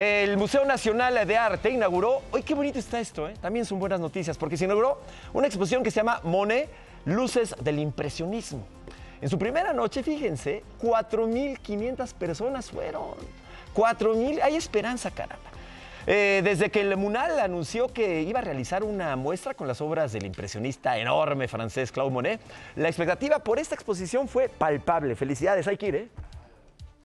El Museo Nacional de Arte inauguró, ¡ay, qué bonito está esto! ¿eh? También son buenas noticias, porque se inauguró una exposición que se llama Monet, Luces del Impresionismo. En su primera noche, fíjense, 4.500 personas fueron. 4.000, hay esperanza, caramba. Eh, desde que el Munal anunció que iba a realizar una muestra con las obras del impresionista enorme francés Claude Monet, la expectativa por esta exposición fue palpable. Felicidades, hay que ir, ¿eh?